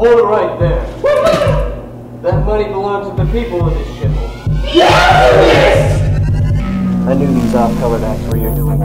Hold it right there. that money belongs to the people of this shithole. Yes! I knew these off-color acts were your doing.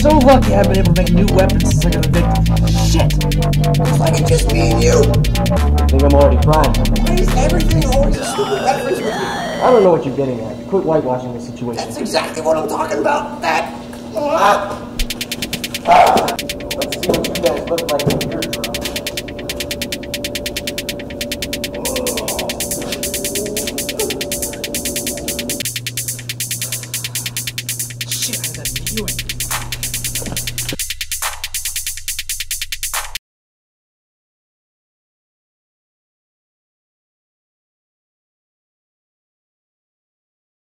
So lucky I've been able to make new weapons since I got evicted. Shit! It's like it's just me and you. I think I'm already crying. Why is everything always a stupid reference? I don't know what you're getting at. Quit whitewashing the situation. That's exactly what I'm talking about. That. Ah. Ah. Let's see what you guys look like in your drama. Shit,